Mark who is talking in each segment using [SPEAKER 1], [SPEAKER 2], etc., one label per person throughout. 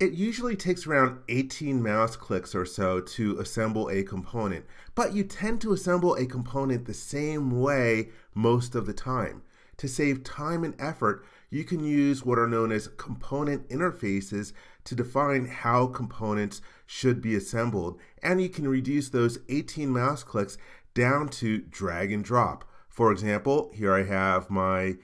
[SPEAKER 1] It usually takes around 18 mouse clicks or so to assemble a component, but you tend to assemble a component the same way most of the time. To save time and effort, you can use what are known as component interfaces to define how components should be assembled, and you can reduce those 18 mouse clicks down to drag and drop. For example, here I have my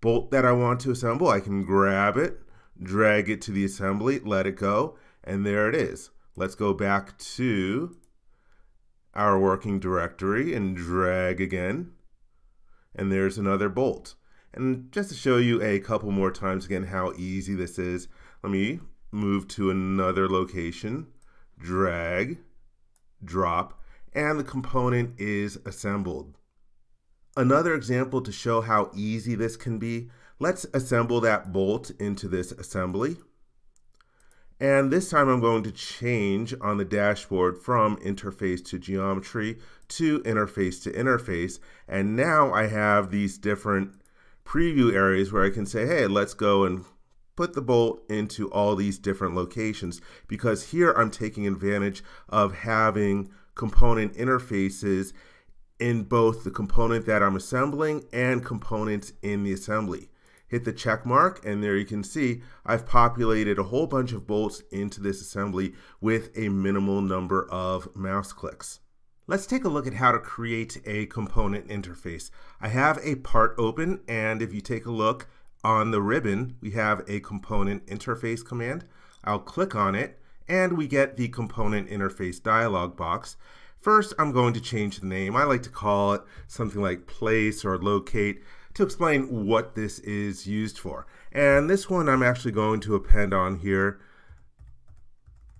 [SPEAKER 1] bolt that I want to assemble. I can grab it, drag it to the assembly, let it go, and there it is. Let's go back to our working directory and drag again. And there's another bolt. And just to show you a couple more times again how easy this is, let me move to another location, drag, drop, and the component is assembled. Another example to show how easy this can be, let's assemble that bolt into this assembly. And this time I'm going to change on the dashboard from interface to geometry to interface to interface. And now I have these different preview areas where I can say, hey, let's go and put the bolt into all these different locations because here I'm taking advantage of having component interfaces in both the component that I'm assembling and components in the assembly. Hit the check mark and there you can see I've populated a whole bunch of bolts into this assembly with a minimal number of mouse clicks. Let's take a look at how to create a component interface. I have a part open and if you take a look on the ribbon we have a component interface command. I'll click on it and we get the component interface dialog box First, I'm going to change the name. I like to call it something like place or locate to explain what this is used for. And this one I'm actually going to append on here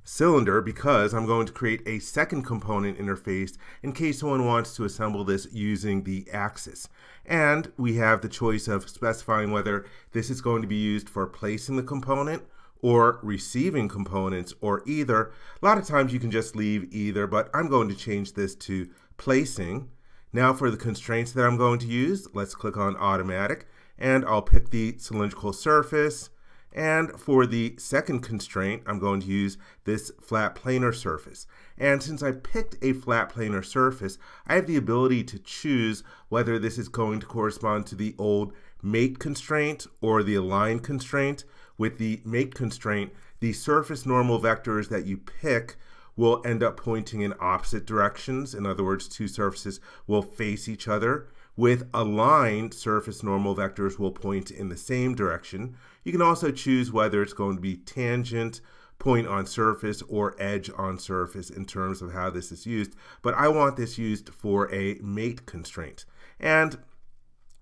[SPEAKER 1] cylinder because I'm going to create a second component interface in case someone wants to assemble this using the axis. And we have the choice of specifying whether this is going to be used for placing the component or receiving components or either. A lot of times you can just leave either, but I'm going to change this to placing. Now for the constraints that I'm going to use, let's click on automatic and I'll pick the cylindrical surface. And for the second constraint, I'm going to use this flat planar surface. And since I picked a flat planar surface, I have the ability to choose whether this is going to correspond to the old mate constraint or the align constraint with the mate constraint, the surface normal vectors that you pick will end up pointing in opposite directions. In other words, two surfaces will face each other. With aligned, surface normal vectors will point in the same direction. You can also choose whether it's going to be tangent, point on surface, or edge on surface in terms of how this is used. But I want this used for a mate constraint. And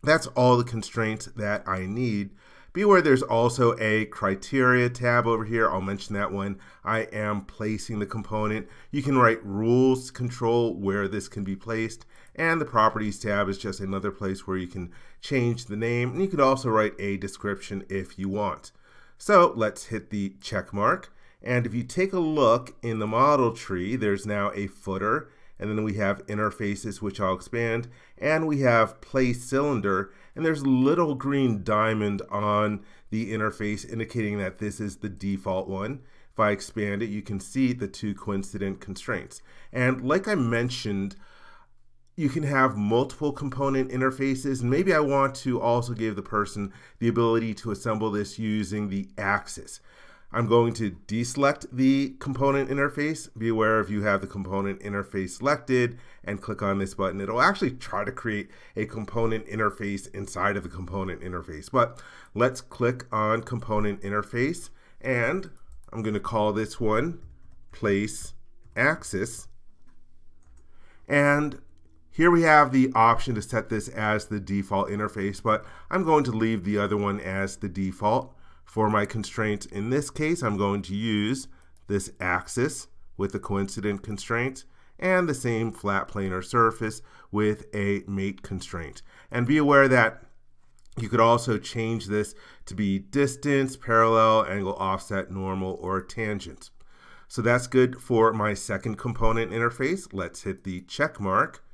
[SPEAKER 1] that's all the constraints that I need be aware there's also a criteria tab over here. I'll mention that one. I am placing the component. You can write rules control where this can be placed. And the properties tab is just another place where you can change the name. And you can also write a description if you want. So let's hit the check mark. And if you take a look in the model tree, there's now a footer and then we have interfaces, which I'll expand, and we have place cylinder, and there's little green diamond on the interface indicating that this is the default one. If I expand it, you can see the two coincident constraints. And like I mentioned, you can have multiple component interfaces maybe I want to also give the person the ability to assemble this using the axis. I'm going to deselect the component interface. Be aware if you have the component interface selected and click on this button, it'll actually try to create a component interface inside of the component interface. But let's click on component interface and I'm going to call this one place axis. And here we have the option to set this as the default interface, but I'm going to leave the other one as the default. For my constraint in this case, I'm going to use this axis with the coincident constraint and the same flat planar surface with a mate constraint. And be aware that you could also change this to be distance, parallel, angle offset, normal, or tangent. So that's good for my second component interface. Let's hit the check mark.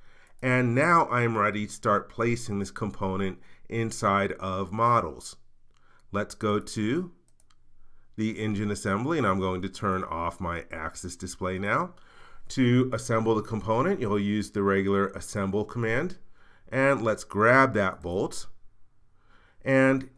[SPEAKER 1] And now I'm ready to start placing this component inside of models. Let's go to the engine assembly, and I'm going to turn off my axis display now. To assemble the component, you'll use the regular assemble command. And let's grab that bolt. And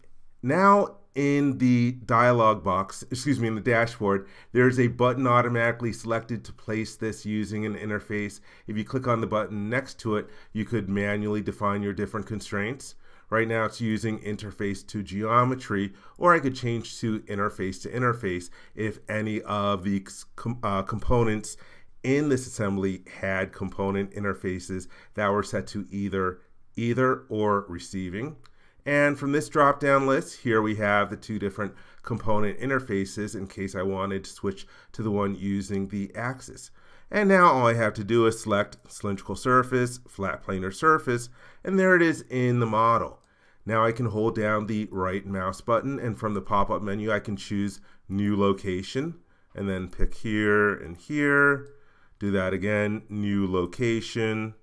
[SPEAKER 1] now in the dialog box, excuse me, in the dashboard, there's a button automatically selected to place this using an interface. If you click on the button next to it, you could manually define your different constraints. Right now it's using interface to geometry, or I could change to interface to interface if any of the com uh, components in this assembly had component interfaces that were set to either either or receiving. And from this drop down list, here we have the two different component interfaces in case I wanted to switch to the one using the axis. And now all I have to do is select cylindrical surface, flat planar surface, and there it is in the model. Now I can hold down the right mouse button and from the pop-up menu I can choose new location and then pick here and here. Do that again, new location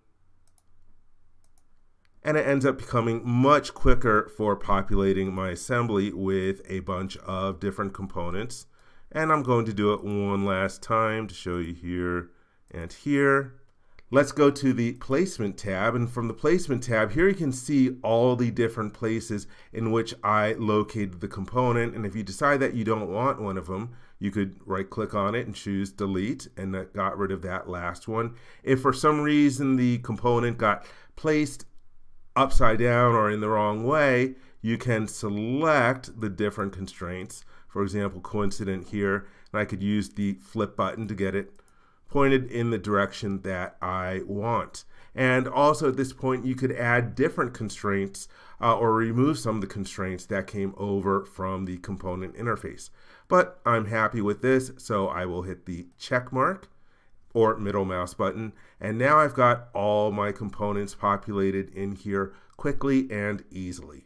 [SPEAKER 1] and it ends up becoming much quicker for populating my assembly with a bunch of different components. And I'm going to do it one last time to show you here and here. Let's go to the placement tab and from the placement tab here you can see all the different places in which I located the component and if you decide that you don't want one of them you could right click on it and choose delete and that got rid of that last one. If for some reason the component got placed upside down or in the wrong way, you can select the different constraints. For example, coincident here, and I could use the flip button to get it pointed in the direction that I want. And also at this point, you could add different constraints uh, or remove some of the constraints that came over from the component interface. But I'm happy with this, so I will hit the check mark or middle mouse button. And now I've got all my components populated in here quickly and easily.